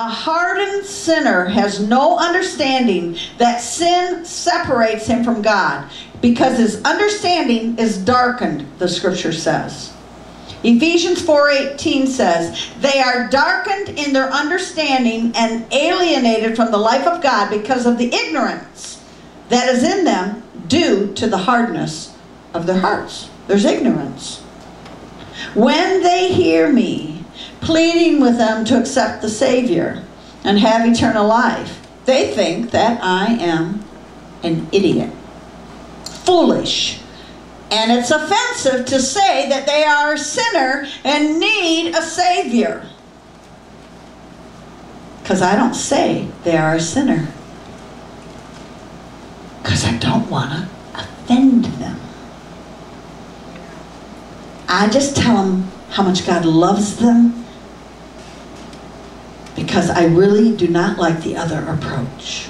A hardened sinner has no understanding that sin separates him from God because his understanding is darkened, the scripture says. Ephesians 4:18 says, "They are darkened in their understanding and alienated from the life of God because of the ignorance that is in them due to the hardness of their hearts." There's ignorance. When they hear me pleading with them to accept the Savior and have eternal life, they think that I am an idiot, foolish, and it's offensive to say that they are a sinner and need a Savior. Because I don't say they are a sinner. Because I don't want to offend them. I just tell them how much God loves them because I really do not like the other approach.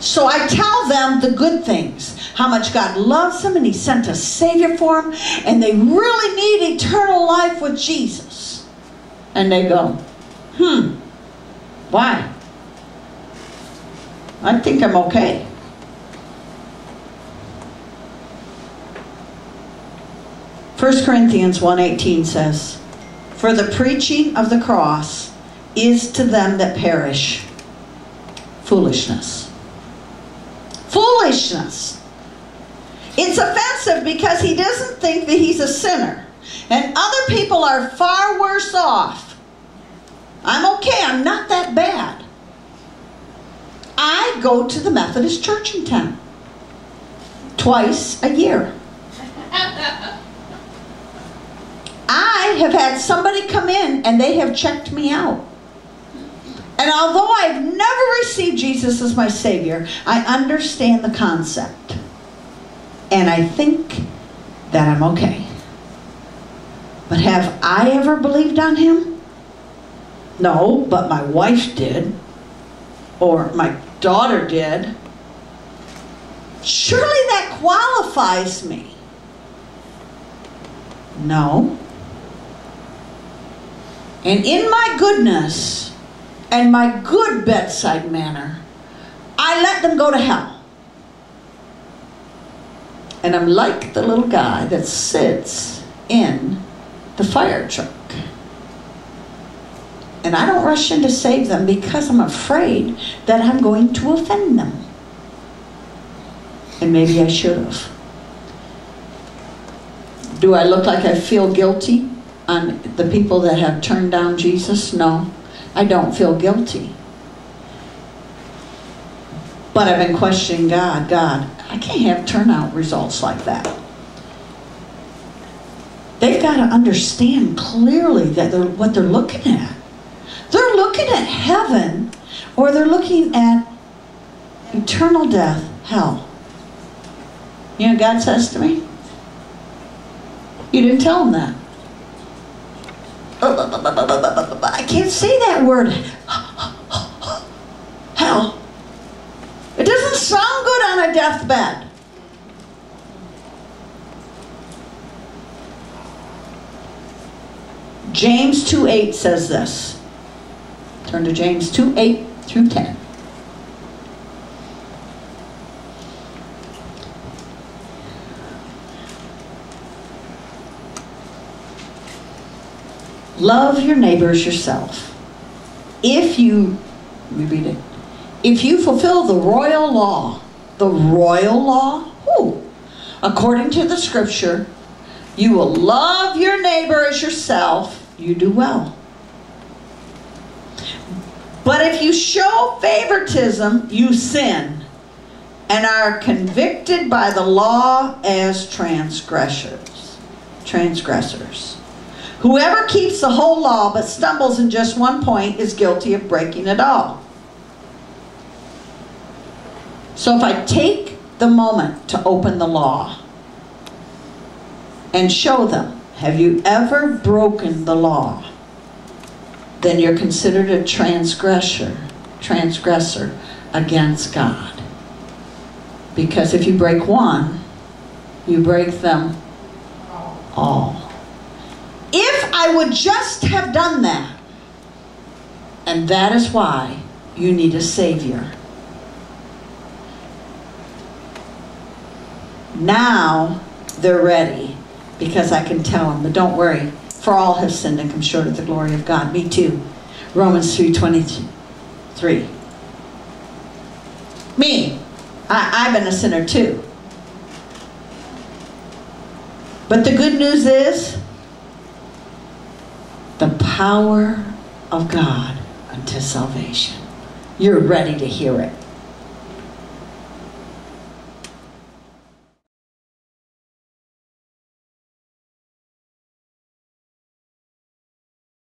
So I tell them the good things, how much God loves them and He sent a Savior for them, and they really need eternal life with Jesus. And they go, hmm, why? I think I'm okay. First Corinthians 1.18 says, For the preaching of the cross is to them that perish foolishness foolishness. It's offensive because he doesn't think that he's a sinner. And other people are far worse off. I'm okay, I'm not that bad. I go to the Methodist church in town twice a year. I have had somebody come in and they have checked me out. And although I've never received Jesus as my Savior, I understand the concept. And I think that I'm okay. But have I ever believed on Him? No, but my wife did. Or my daughter did. Surely that qualifies me. No. And in my goodness, and my good bedside manner, I let them go to hell. And I'm like the little guy that sits in the fire truck. And I don't rush in to save them because I'm afraid that I'm going to offend them. And maybe I should have. Do I look like I feel guilty on the people that have turned down Jesus? No. I don't feel guilty. But I've been questioning God. God, I can't have turnout results like that. They've got to understand clearly that they're what they're looking at. They're looking at heaven or they're looking at eternal death, hell. You know God says to me? You didn't tell them that. I can't say that word. Hell. It doesn't sound good on a deathbed. James 2 8 says this. Turn to James 2 8 through 10. Love your neighbors yourself. If you, let me read it. If you fulfill the royal law, the royal law, who? According to the scripture, you will love your neighbor as yourself, you do well. But if you show favoritism, you sin and are convicted by the law as transgressors. Transgressors. Whoever keeps the whole law but stumbles in just one point is guilty of breaking it all. So if I take the moment to open the law and show them, have you ever broken the law? Then you're considered a transgressor, transgressor against God. Because if you break one, you break them all. I would just have done that, And that is why you need a Savior. Now they're ready because I can tell them, but don't worry, for all have sinned and come short of the glory of God. Me too. Romans 3.23. Me. I, I've been a sinner too. But the good news is power of God unto salvation. You're ready to hear it.